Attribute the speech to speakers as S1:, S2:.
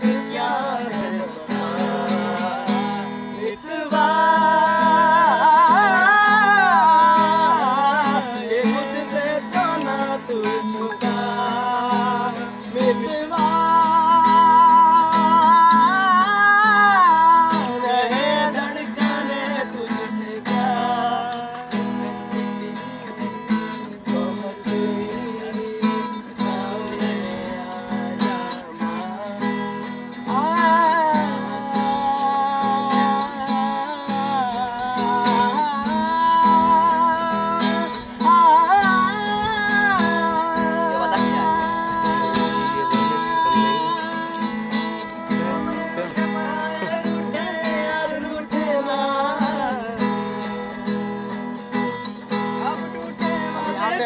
S1: backyard.